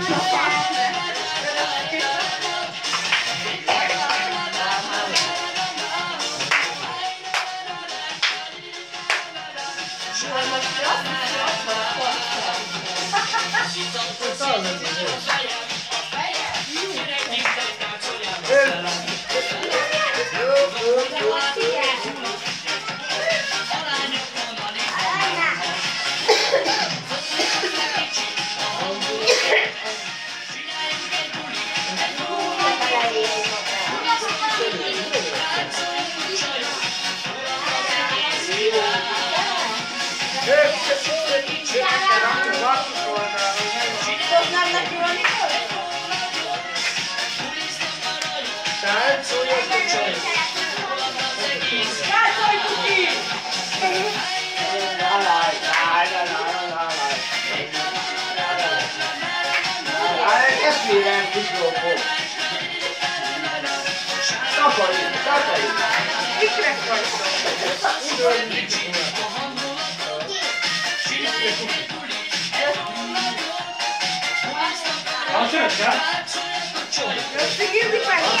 Sure, I'm a Stop aí, stop aí. O que é que é it. Let's sing it back.